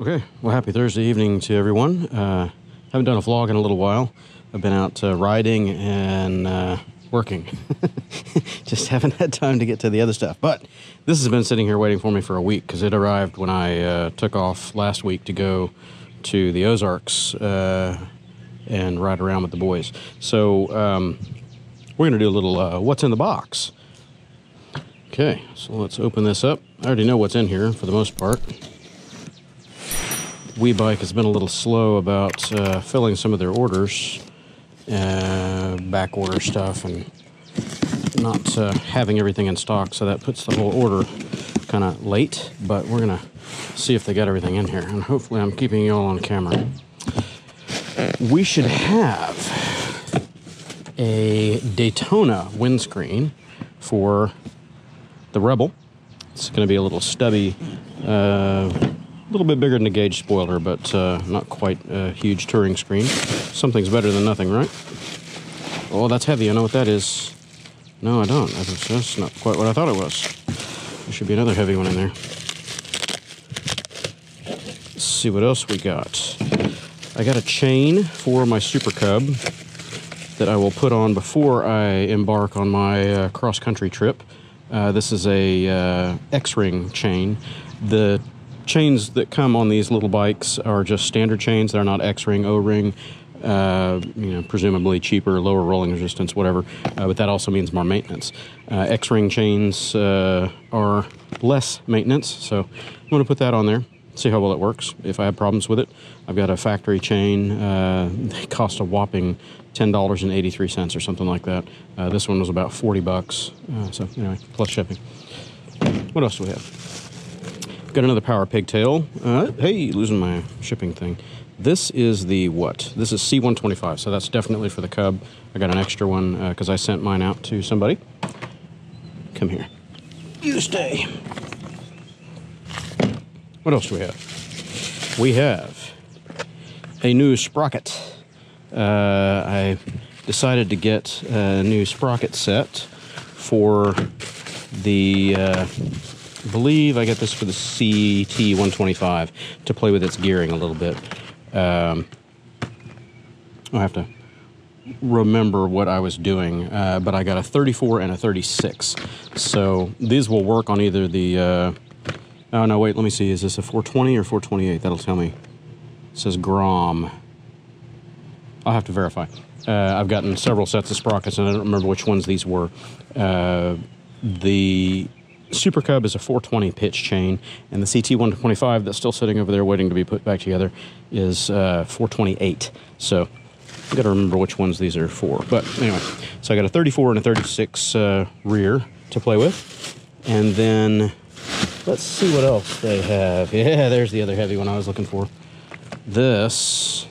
Okay, well, happy Thursday evening to everyone. Uh, haven't done a vlog in a little while. I've been out uh, riding and uh, working. Just haven't had time to get to the other stuff. But this has been sitting here waiting for me for a week because it arrived when I uh, took off last week to go to the Ozarks uh, and ride around with the boys. So um, we're going to do a little uh, what's in the box. Okay, so let's open this up. I already know what's in here for the most part. WeBike has been a little slow about uh, filling some of their orders, uh, back order stuff, and not uh, having everything in stock. So that puts the whole order kind of late. But we're gonna see if they got everything in here, and hopefully I'm keeping you all on camera. We should have a Daytona windscreen for the Rebel. It's going to be a little stubby. Uh, a little bit bigger than a gauge spoiler, but uh, not quite a huge touring screen. Something's better than nothing, right? Oh, that's heavy. I know what that is. No, I don't. That's, not quite what I thought it was. There should be another heavy one in there. Let's see what else we got. I got a chain for my Super Cub that I will put on before I embark on my uh, cross country trip. Uh, this is a uh, X-ring chain. The chains that come on these little bikes are just standard chains. They're not X-ring, O-ring. Uh, you know, presumably cheaper, lower rolling resistance, whatever. Uh, but that also means more maintenance. Uh, X-ring chains uh, are less maintenance, so I'm going to put that on there. See how well it works. If I have problems with it, I've got a factory chain. Uh, they cost a whopping ten dollars and eighty three cents or something like that. Uh, this one was about forty bucks. so anyway, plus shipping. What else do we have? Got another power pigtail. Uh, hey, losing my shipping thing. This is the what? This is C125, so that's definitely for the Cub. I got an extra one because uh, I sent mine out to somebody. Come here. You stay. What else do we have? We have a new sprocket. Uh, I decided to get a new sprocket set for the uh, believe I got this for the CT125 to play with its gearing a little bit. Um, I have to remember what I was doing, uh, but I got a 34 and a 36. So these will work on either the. Uh, oh no, wait, let me see. Is this a 420 or 428? That'll tell me. It says Grom. I'll have to verify. Uh, I've gotten several sets of sprockets, and I don't remember which ones these were. Uh, the Super Cub is a 420 pitch chain, and the CT125 that's still sitting over there waiting to be put back together is uh, 428. So I've got to remember which ones these are for. But anyway, so I got a 34 and a 36 uh, rear to play with. And then let's see what else they have. Yeah, there's the other heavy one I was looking for. This,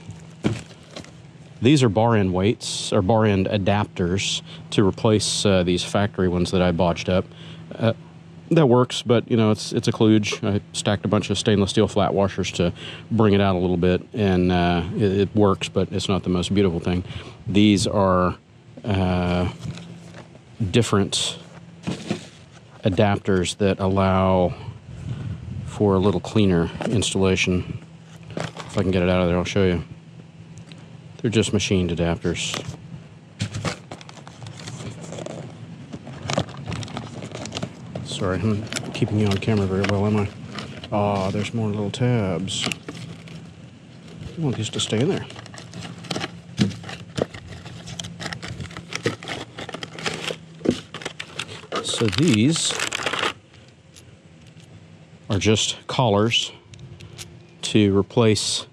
these are bar end weights or bar end adapters to replace uh, these factory ones that I botched up. Uh, that works, but you know it's it's a kludge. I stacked a bunch of stainless steel flat washers to bring it out a little bit, and uh, it, it, works, but it's not the most beautiful thing. These are uh, different adapters that allow for a little cleaner installation. If I can get it out of there, I'll show you. They're just machined adapters. Sorry, I'm not keeping you on camera very well, am I? Ah, there's more little tabs. I want these to stay in there. So these are just collars to replace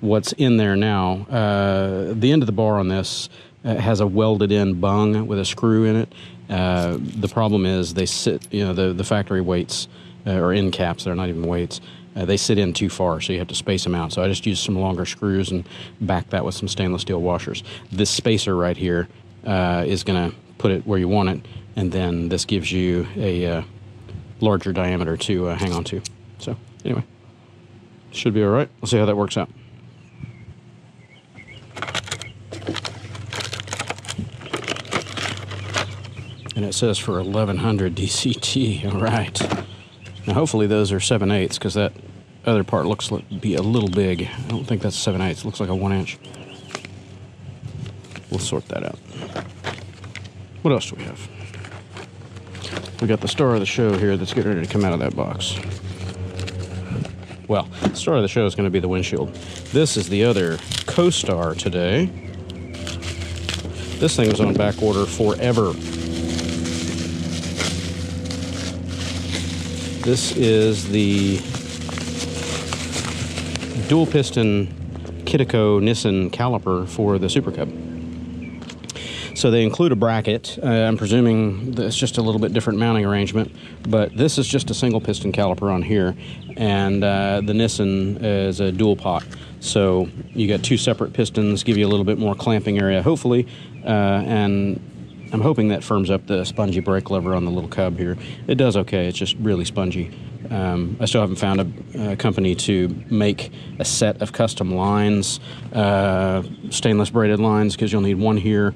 what's in there now. Uh, the end of the bar on this uh, has a welded in bung with a screw in it, uh, the problem is they sit, you know, the, the factory weights uh, or end caps, they're not even weights, uh, they sit in too far, so you have to space them out. So I just used some longer screws and back that with some stainless steel washers. This spacer right here uh, is going to put it where you want it, and then this gives you a uh, larger diameter to hang on to. So anyway, should be all right. We'll see how that works out. And it says for 1100 DCT. All right. Now, hopefully, those are 7 eighths because that other part looks be a little big. I don't think that's 7 eighths. Looks like a 1 inch. We'll sort that out. What else do we have? We got the star of the show here that's getting ready to come out of that box. Well, the star of the show is going to be the windshield. This is the other co-star today. This thing was on back order forever. This is the dual piston Kitaco Nissin caliper for the Super Cub. So they include a bracket. Uh, I'm presuming it's just a little bit different mounting arrangement, but this is just a single piston caliper on here, and uh, the Nissin is a dual pot. So you got two separate pistons, give you a little bit more clamping area, hopefully, uh, and I'm hoping that firms up the spongy brake lever on the little Cub here. It does okay. It's just really spongy. Um, I still haven't found a, a, company to make a set of custom lines, uh, stainless braided lines, because you'll need one here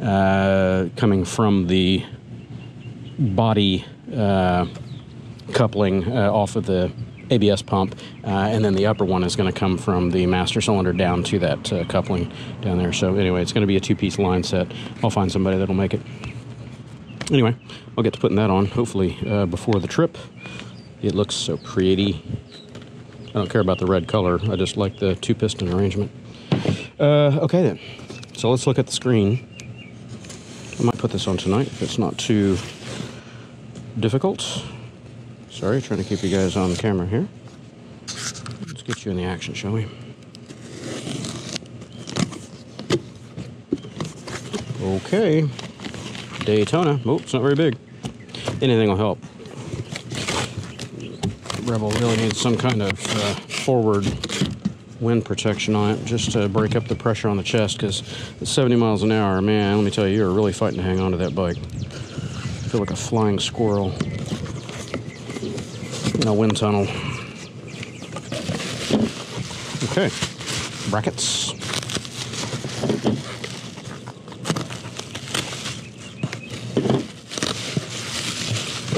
uh, coming from the body uh, coupling uh, off of the ABS pump, uh, and then the upper one is going to come from the master cylinder down to that uh, coupling down there. So anyway, it's going to be a two-piece line set. I'll find somebody that'll make it. Anyway, I'll get to putting that on hopefully uh, before the trip. It looks so pretty. I don't care about the red color. I just like the two-piston arrangement. Uh, okay then. So let's look at the screen. I might put this on tonight if it's not too difficult. Sorry, trying to keep you guys on the camera here. Let's get you in the action, shall we? Okay. Daytona. Oh, it's not very big. Anything will help. Rebel really needs some kind of uh, forward wind protection on it just to break up the pressure on the chest because at 70 miles an hour, man, let me tell you, you're really fighting to hang on to that bike. I feel like a flying squirrel a wind tunnel. Okay, brackets.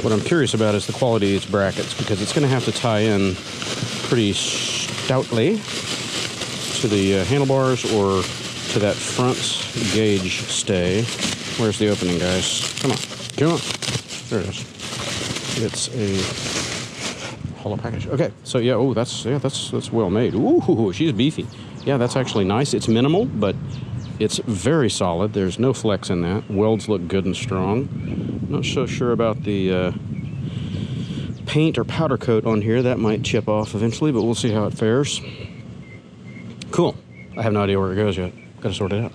What I'm curious about is the quality of these brackets because it's going to have to tie in pretty stoutly to the uh, handlebars or to that front gauge stay. Where's the opening, guys? Come on, come on. There it is. It's a hollow package. Okay, so yeah, oh, that's yeah, that's that's well made. Ooh, she's beefy. Yeah, that's actually nice. It's minimal, but it's very solid. There's no flex in that. Welds look good and strong. Not so sure about the uh, paint or powder coat on here. That might chip off eventually, but we'll see how it fares. Cool. I have no idea where it goes yet. Gotta sort it out.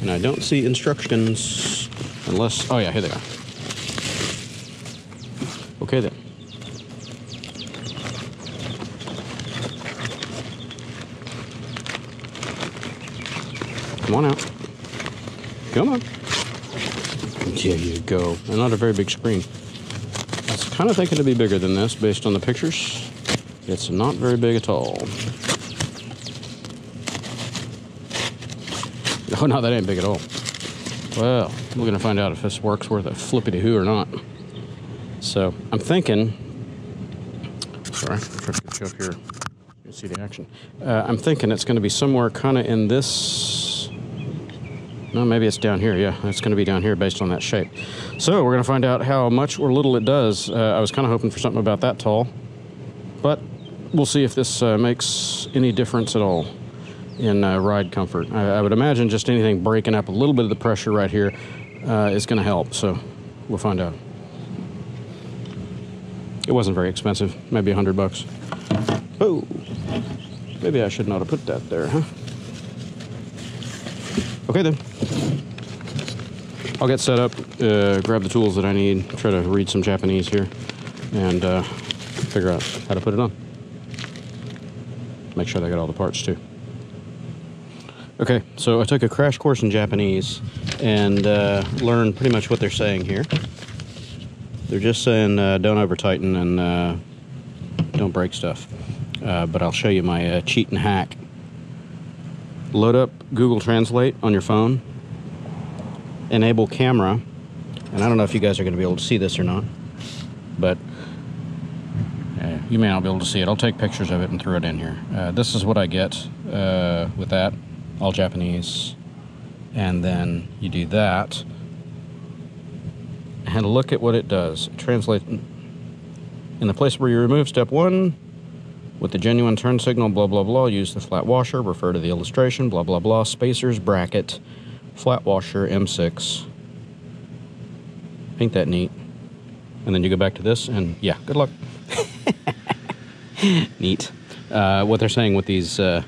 And I don't see instructions unless. Oh, yeah, here they are. Okay, then. Come on out. Come on. There you go. And not a very big screen. I was kind of thinking to be bigger than this based on the pictures. It's not very big at all. Oh, no, that ain't big at all. Well, we're going to find out if this works worth a flippity-hoo or not. So, I'm thinking... Sorry, trying to get you up here. You can see the action. Uh, I'm thinking it's going to be somewhere kind of in this... No, maybe it's down here. Yeah, it's going to be down here based on that shape. So, we're going to find out how much or little it does. Uh, I was kind of hoping for something about that tall. But we'll see if this uh, makes any difference at all in uh, ride comfort. I, I, would imagine just anything breaking up a little bit of the pressure right here uh, is going to help. So we'll find out. It wasn't very expensive, maybe a hundred bucks. Oh, maybe I should not have put that there, huh? Okay then. I'll get set up, uh, grab the tools that I need, try to read some Japanese here, and uh, figure out how to put it on. Make sure I got all the parts too. Okay, so I took a crash course in Japanese and uh, learned pretty much what they're saying here. They're just saying uh, don't over tighten and uh, don't break stuff. Uh, but I'll show you my cheat and hack. Load up Google Translate on your phone, enable camera, and I don't know if you guys are going to be able to see this or not, but uh, you may not be able to see it. I'll take pictures of it and throw it in here. Uh, this is what I get uh, with that, all Japanese. And then you do that. And look at what it does. It translates in the place where you remove step one with the genuine turn signal, blah, blah, blah, use the flat washer, refer to the illustration, blah, blah, blah, spacers, bracket, flat washer, M6. Ain't that neat? And then you go back to this, and yeah, good luck. Neat. Uh, what they're saying with these uh,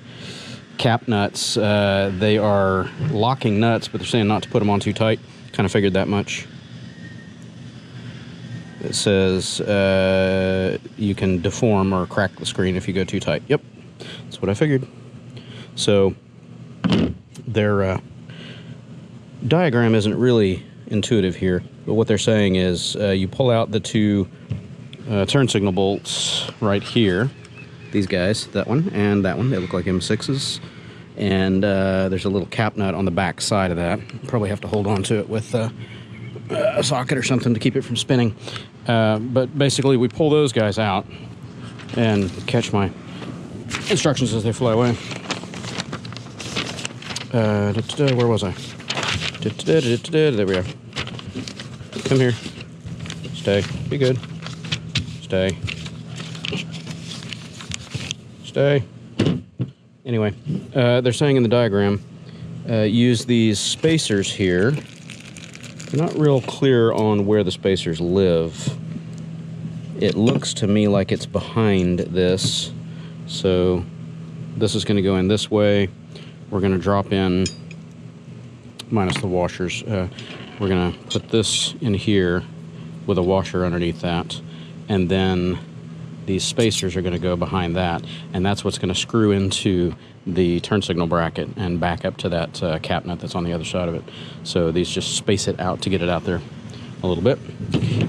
cap nuts, uh, they are locking nuts, but they're saying not to put them on too tight. Kind of figured that much. It says uh, you can deform or crack the screen if you go too tight. Yep, that's what I figured. So their uh, diagram isn't really intuitive here, but what they're saying is uh, you pull out the two uh, turn signal bolts right here. These guys, that one and that one, they look like M6s. And uh, there's a little cap nut on the back side of that. Probably have to hold on to it with uh, a socket or something to keep it from spinning. Uh, but basically, we pull those guys out and catch my instructions as they fly away. Uh, where was I? There we are. Come here. Stay. Be good. Stay. Stay. Anyway, uh, they're saying in the diagram, uh, use these spacers here. They're not real clear on where the spacers live. It looks to me like it's behind this. So this is going to go in this way. We're going to drop in, minus the washers, uh, we're going to put this in here with a washer underneath that and then these spacers are going to go behind that and that's what's going to screw into the turn signal bracket and back up to that uh, cap nut that's on the other side of it. So these just space it out to get it out there a little bit.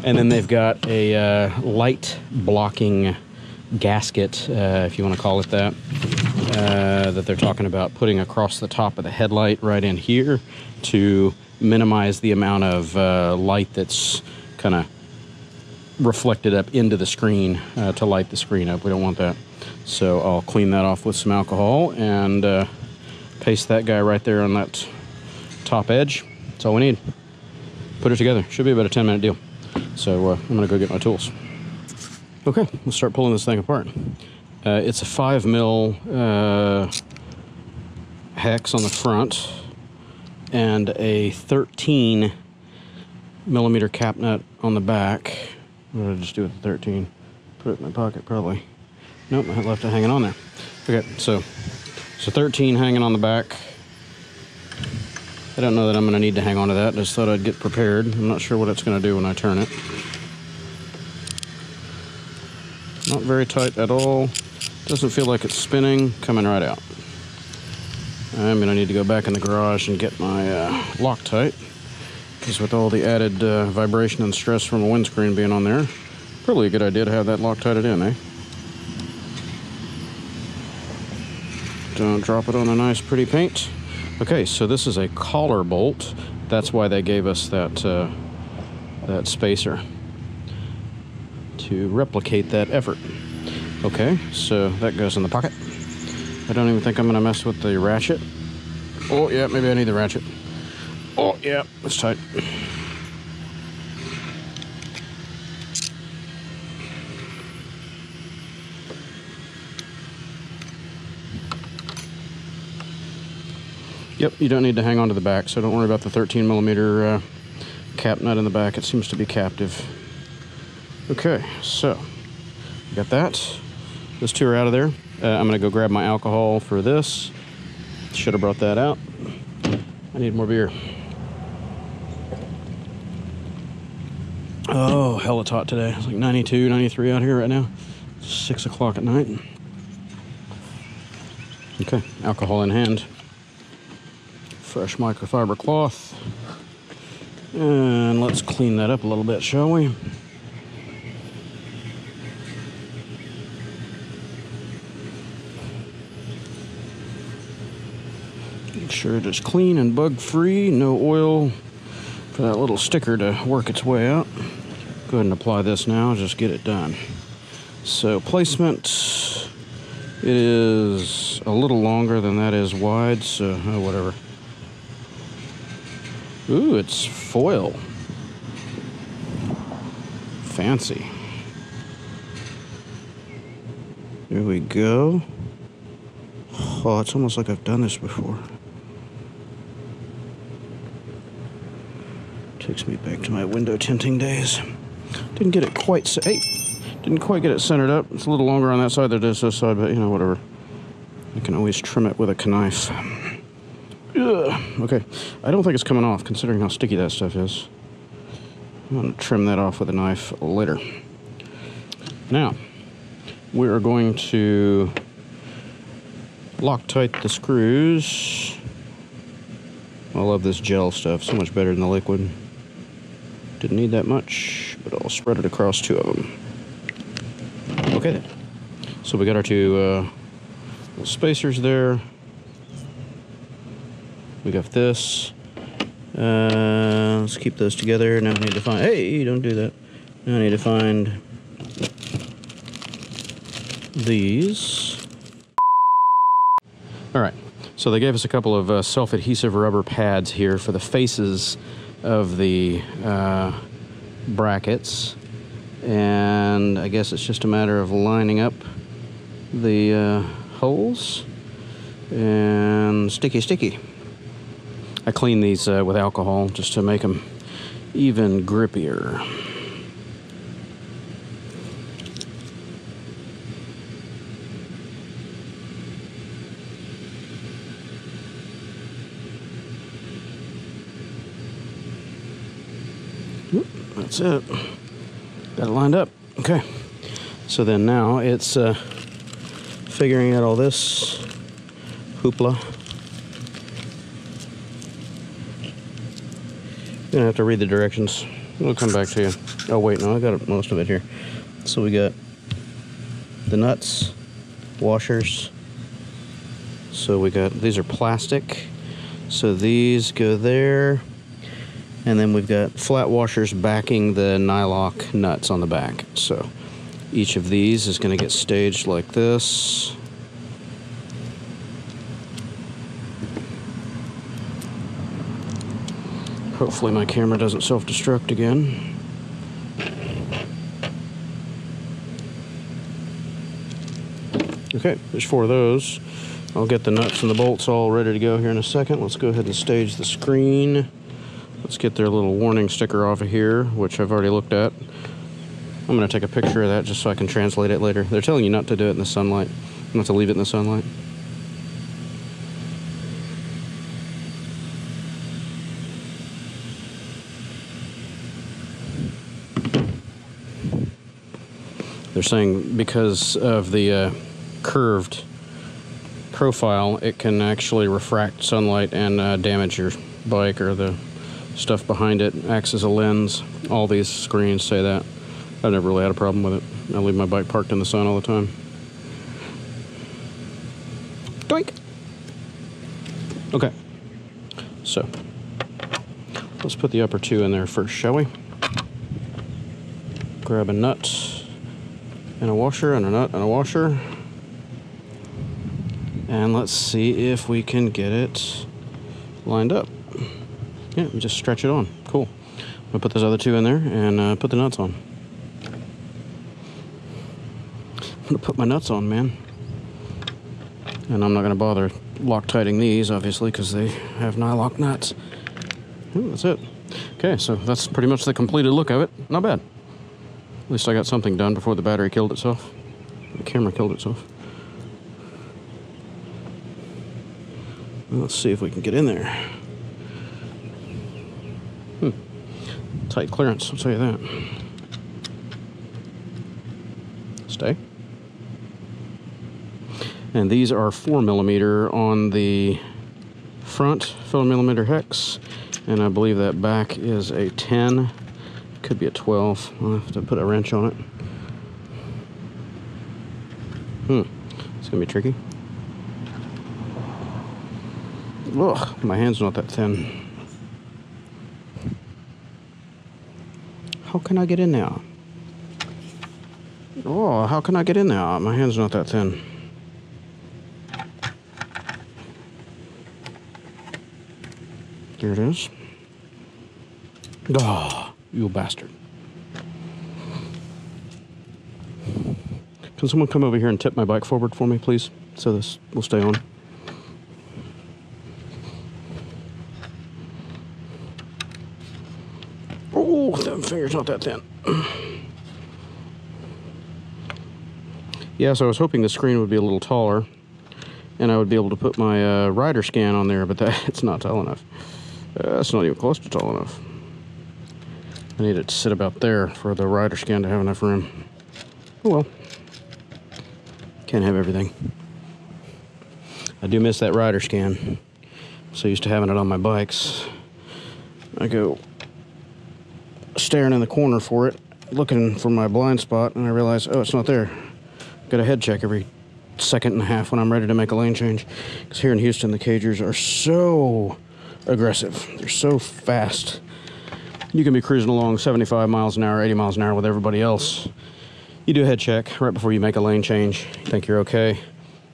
And then they've got a uh, light blocking gasket uh, if you want to call it that uh, that they're talking about putting across the top of the headlight right in here to minimize the amount of uh, light that's kind of reflected up into the screen uh, to light the screen up. We don't want that. So I'll clean that off with some alcohol and uh, paste that guy right there on that top edge. That's all we need. Put it together. Should be about a 10 minute deal. So uh, I'm gonna go get my tools. Okay, let's start pulling this thing apart. Uh, it's a five mil uh, hex on the front and a 13 millimeter cap nut on the back what did I just do with the 13? Put it in my pocket, probably. Nope, I left it hanging on there. Okay, so, so 13 hanging on the back. I don't know that I'm going to need to hang on to that. I Just thought I'd get prepared. I'm not sure what it's going to do when I turn it. Not very tight at all. Doesn't feel like it's spinning. Coming right out. I'm to need to go back in the garage and get my uh, Loctite. Because with all the added uh, vibration and stress from the windscreen being on there, probably a good idea to have that Loctited in, eh? Don't drop it on a nice pretty paint. Okay, so this is a collar bolt. That's why they gave us that, uh, that spacer to replicate that effort. Okay, so that goes in the pocket. I don't even think I'm gonna mess with the ratchet. Oh yeah, maybe I need the ratchet. Oh, yeah, it's tight. Yep, you don't need to hang on to the back, so don't worry about the 13 millimeter uh, cap nut in the back. It seems to be captive. Okay, so got that. Those two are out of there. Uh, I'm gonna go grab my alcohol for this. Should have brought that out. I need more beer. Oh, hell, it's hot today. It's like 92, 93 out here right now. Six o'clock at night. Okay, alcohol in hand. Fresh microfiber cloth. And let's clean that up a little bit, shall we? Sure it is clean and bug free, no oil for that little sticker to work its way out. Go ahead and apply this now, just get it done. So placement, it is a little longer than that is wide, so oh, whatever. Ooh, it's foil. Fancy. There we go. Oh, it's almost like I've done this before. Takes me back to my window tinting days. Didn't get it quite. Hey, didn't quite get it centered up. It's a little longer on that side than it is this side, but you know, whatever. I can always trim it with a knife. Ugh. Okay, I don't think it's coming off, considering how sticky that stuff is. I'm gonna trim that off with a knife later. Now, we are going to Loctite the screws. I love this gel stuff, so much better than the liquid. Didn't need that much, but I'll spread it across two of them. Okay then. So we got our two uh, little spacers there. We got this. Uh, let's keep those together. Now we need to find. Hey, don't do that. Now I need to find these. All right. So they gave us a couple of uh, self-adhesive rubber pads here for the faces of the uh, brackets, and I guess it's just a matter of lining up the uh, holes and sticky, sticky. I clean these uh, with alcohol just to make them even grippier. That's it. Got it lined up. Okay. So then now it's uh, figuring out all this hoopla. Gonna have to read the directions. We'll come back to you. Oh wait, no, I got most of it here. So we got the nuts, washers. So we got these are plastic. So these go there. And then we've got flat washers backing the nylock nuts on the back. So each of these is going to get staged like this. Hopefully my camera doesn't self-destruct again. Okay, there's four of those. I'll get the nuts and the bolts all ready to go here in a second. Let's go ahead and stage the screen. Let's get their little warning sticker off of here, which I've already looked at. I'm going to take a picture of that just so I can translate it later. They're telling you not to do it in the sunlight, not to leave it in the sunlight. They're saying because of the uh, curved profile, it can actually refract sunlight and uh, damage your bike or the stuff behind it. Acts as a lens. All these screens say that. I've never really had a problem with it. I leave my bike parked in the sun all the time. Doink! Okay. So, let's put the upper two in there first, shall we? Grab a nut and a washer and a nut and a washer. And let's see if we can get it lined up. Yeah, just stretch it on. Cool. I'm gonna put those other two in there and uh, put the nuts on. I'm gonna put my nuts on, man. And I'm not gonna bother Loctiting these, obviously, because they have nylock nuts. Ooh, that's it. Okay, so that's pretty much the completed look of it. Not bad. At least I got something done before the battery killed itself. The camera killed itself. Let's see if we can get in there. Tight clearance, I'll tell you that. Stay. And these are four millimeter on the front, four millimeter hex, and I believe that back is a 10 could be a 12. I'll have to put a wrench on it. Hmm. It's to be tricky. Ugh, my hand's not that thin. How can I get in there? Oh, how can I get in there? My hand's not that thin. There it is. Oh, you bastard. Can someone come over here and tip my bike forward for me, please? So this will stay on. Oh, that finger's not that thin. yeah, so I was hoping the screen would be a little taller and I would be able to put my uh, rider scan on there, but that it's not tall enough. Uh, that's not even close to tall enough. I need it to sit about there for the rider scan to have enough room. Oh well. Can't have everything. I do miss that rider scan. So used to having it on my bikes. I go staring in the corner for it, looking for my blind spot, and I realize, oh, it's not there. Got a head check every second and a half when I'm ready to make a lane change. Because here in Houston, the cagers are so aggressive. They're so fast. You can be cruising along 75 miles an hour, 80 miles an hour with everybody else. You do a head check right before you make a lane change. You think you're okay.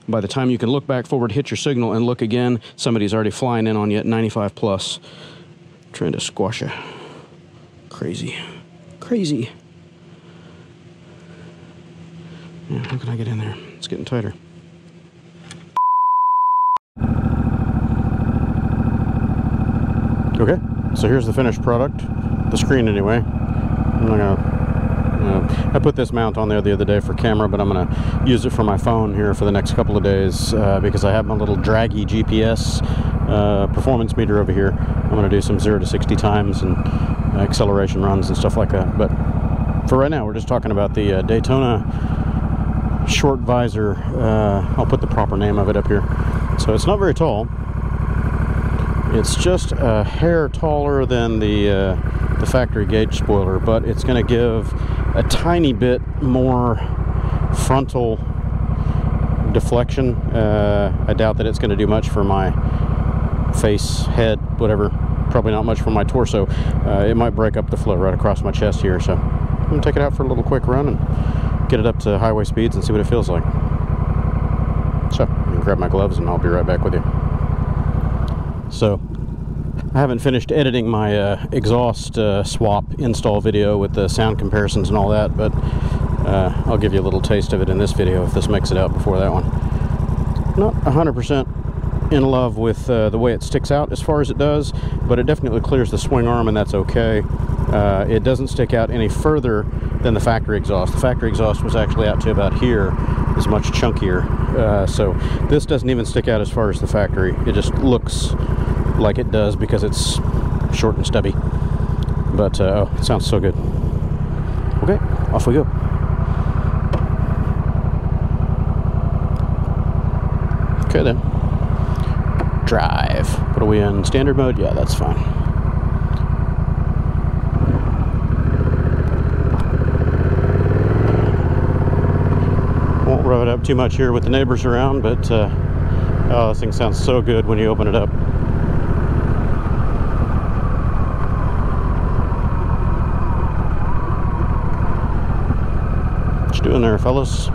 By the time you can look back forward, hit your signal, and look again, somebody's already flying in on you at 95 plus, trying to squash you. Crazy. Crazy. Yeah, how can I get in there? It's getting tighter. Okay, so here's the finished product. The screen, anyway. I'm gonna. I put this mount on there the other day for camera, but I'm gonna use it for my phone here for the next couple of days uh, because I have my little Dragy GPS uh, performance meter over here. I'm gonna do some zero to 60 times and acceleration runs and stuff like that. But for right now, we're just talking about the uh, Daytona short visor. Uh, I'll put the proper name of it up here. So it's not very tall. It's just a hair taller than the uh, the factory gauge spoiler, but it's going to give a tiny bit more frontal deflection. Uh, I doubt that it's going to do much for my face, head, whatever. Probably not much for my torso. Uh, it might break up the flow right across my chest here, so I'm going to take it out for a little quick run and get it up to highway speeds and see what it feels like. So, I'm grab my gloves and I'll be right back with you. So, I haven't finished editing my uh, exhaust uh, swap install video with the sound comparisons and all that, but uh, I'll give you a little taste of it in this video if this makes it out before that one. Not 100% in love with uh, the way it sticks out as far as it does, but it definitely clears the swing arm and that's okay. Uh, it doesn't stick out any further than the factory exhaust. The factory exhaust was actually out to about here, is much chunkier. Uh, so this doesn't even stick out as far as the factory. It just looks like it does because it's short and stubby. But, uh, oh, it sounds so good. Okay, off we go. Okay then. Drive. What are we in? Standard mode? Yeah, that's fine. Won't rev it up too much here with the neighbors around, but uh, oh, this thing sounds so good when you open it up. What you doing there, fellas?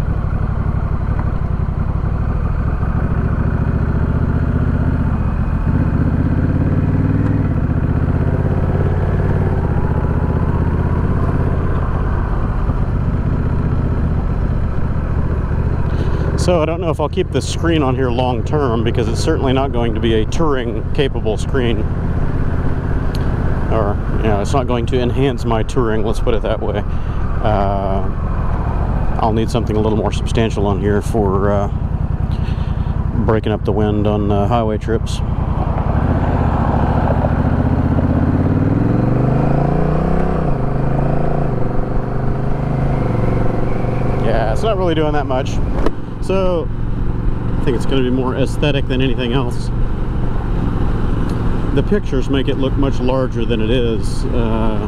So I don't know if I'll keep this screen on here long term because it's certainly not going to be a touring capable screen. Or, you know, it's not going to enhance my touring, let's put it that way. Uh, I'll need something a little more substantial on here for uh, breaking up the wind on uh, highway trips. Yeah, it's not really doing that much. So I think it's going to be more aesthetic than anything else. The pictures make it look much larger than it is. Uh,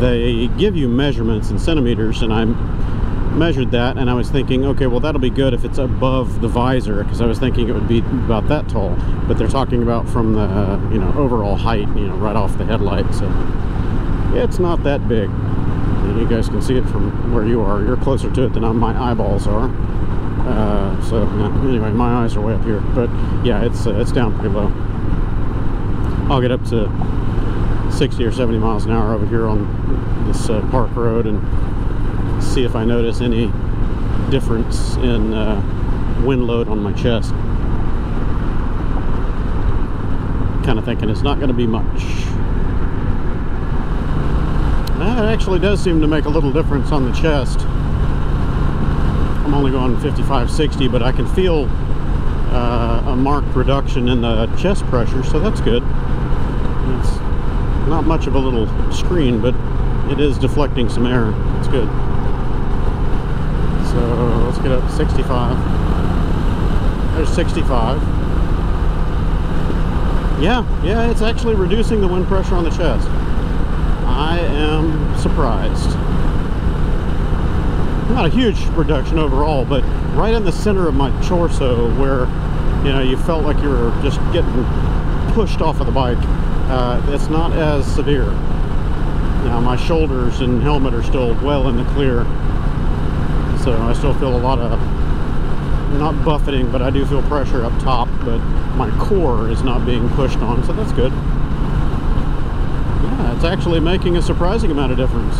they give you measurements in centimeters and I measured that and I was thinking okay well that'll be good if it's above the visor because I was thinking it would be about that tall but they're talking about from the you know overall height you know right off the headlight so it's not that big you guys can see it from where you are. You're closer to it than my eyeballs are. Uh, so yeah, anyway, my eyes are way up here, but yeah, it's uh, it's down pretty low. I'll get up to 60 or 70 miles an hour over here on this uh, park road and see if I notice any difference in uh, wind load on my chest. Kind of thinking it's not going to be much. That actually does seem to make a little difference on the chest. I'm only going 55, 60, but I can feel uh, a marked reduction in the chest pressure, so that's good. It's not much of a little screen, but it is deflecting some air. It's good. So let's get up 65. There's 65. Yeah, yeah, it's actually reducing the wind pressure on the chest. I am surprised. Not a huge reduction overall, but right in the center of my torso where, you know, you felt like you were just getting pushed off of the bike, uh, it's not as severe. Now my shoulders and helmet are still well in the clear, so I still feel a lot of, not buffeting, but I do feel pressure up top, but my core is not being pushed on, so that's good. It's actually making a surprising amount of difference.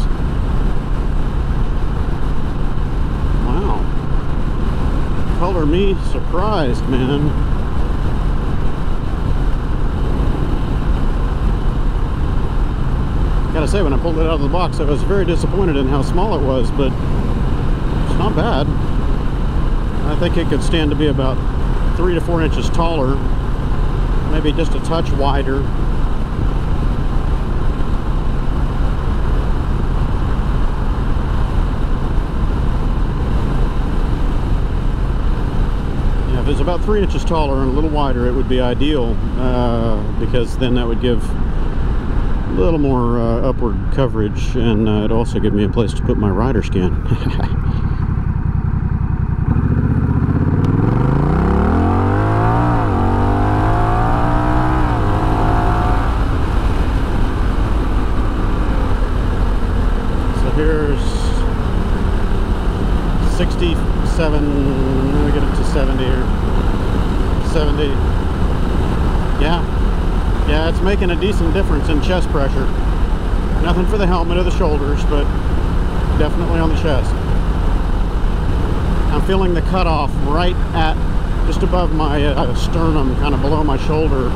Wow. Color me surprised, man. Gotta say, when I pulled it out of the box, I was very disappointed in how small it was, but it's not bad. I think it could stand to be about three to four inches taller, maybe just a touch wider, it's about three inches taller and a little wider, it would be ideal uh, because then that would give a little more uh, upward coverage and uh, it'd also give me a place to put my rider scan. so here's 67, let me get it to 70 or 70. Yeah, yeah, it's making a decent difference in chest pressure. Nothing for the helmet or the shoulders, but definitely on the chest. I'm feeling the cutoff right at just above my uh, sternum, kind of below my shoulder.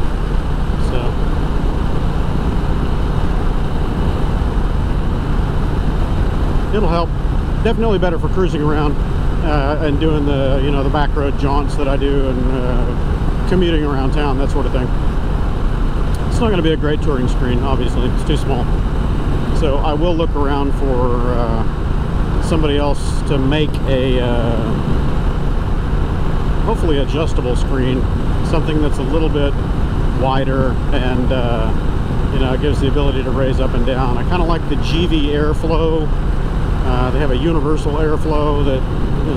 So. It'll help. Definitely better for cruising around uh, and doing the, you know, the back road jaunts that I do and uh, commuting around town, that sort of thing. It's not going to be a great touring screen, obviously. It's too small. So I will look around for uh, somebody else to make a uh, hopefully adjustable screen. Something that's a little bit wider and uh, you know, it gives the ability to raise up and down. I kind of like the GIVI airflow. Uh, they have a universal airflow that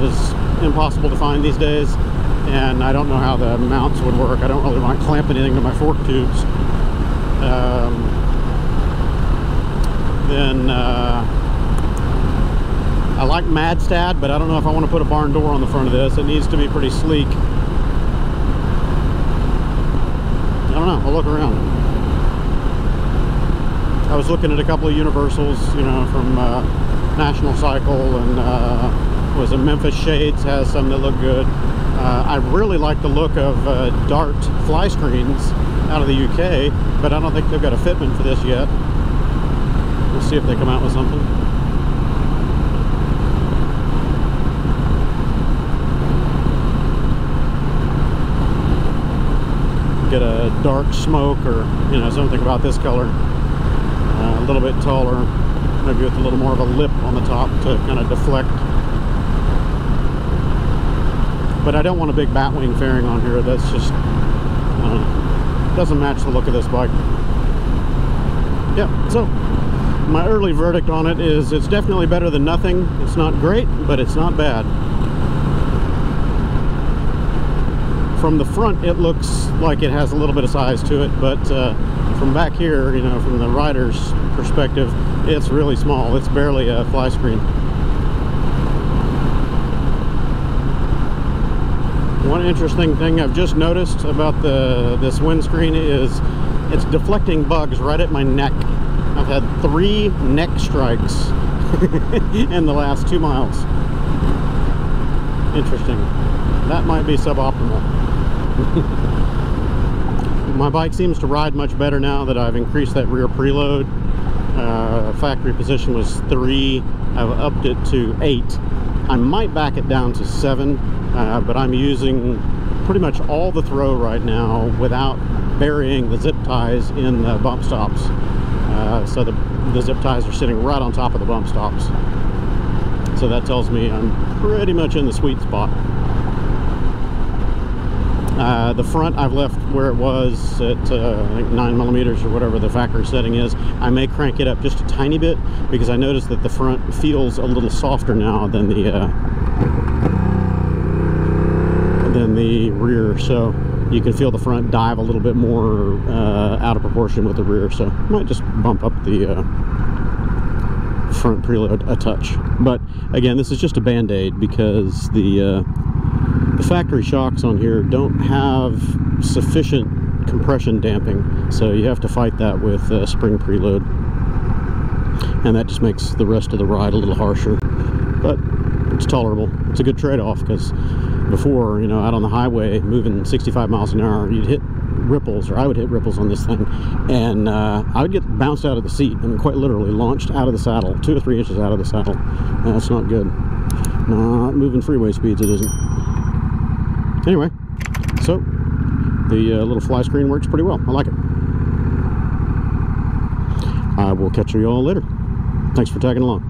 is impossible to find these days and I don't know how the mounts would work. I don't really want to clamp anything to my fork tubes. Um, then uh, I like Madstad, but I don't know if I want to put a barn door on the front of this. It needs to be pretty sleek. I don't know. I'll look around. I was looking at a couple of universals, you know, from uh, National Cycle and uh, was it Memphis Shades has some that look good. Uh, I really like the look of uh, Dart fly screens out of the UK, but I don't think they've got a fitment for this yet. We'll see if they come out with something. Get a dark smoke or, you know, something about this color. Uh, a little bit taller, maybe with a little more of a lip on the top to kind of deflect. But I don't want a big batwing fairing on here. That's just, uh, doesn't match the look of this bike. Yeah, so my early verdict on it is it's definitely better than nothing. It's not great, but it's not bad. from the front it looks like it has a little bit of size to it but uh, from back here you know from the rider's perspective it's really small it's barely a fly screen one interesting thing I've just noticed about the this windscreen is it's deflecting bugs right at my neck. I've had three neck strikes in the last two miles. Interesting. That might be suboptimal. My bike seems to ride much better now that I've increased that rear preload. Uh, factory position was three. I've upped it to eight I might back it down to seven uh, but I'm using pretty much all the throw right now without burying the zip ties in the bump stops. Uh, so the, the zip ties are sitting right on top of the bump stops. So that tells me I'm pretty much in the sweet spot uh, the front I've left where it was at uh, I think 9 millimeters or whatever the factory setting is. I may crank it up just a tiny bit because I noticed that the front feels a little softer now than the uh, than the rear. So you can feel the front dive a little bit more uh, out of proportion with the rear. So might just bump up the uh, front preload a touch. But again, this is just a band-aid because the uh, the factory shocks on here don't have sufficient compression damping so you have to fight that with uh, spring preload. And that just makes the rest of the ride a little harsher but it's tolerable. It's a good trade-off because before you know out on the highway moving 65 miles an hour you'd hit ripples or I would hit ripples on this thing and uh, I would get bounced out of the seat I mean quite literally launched out of the saddle two or three inches out of the saddle. That's not good. Not moving freeway speeds it isn't anyway, so the uh, little fly screen works pretty well. I like it. I will catch you all later. Thanks for tagging along.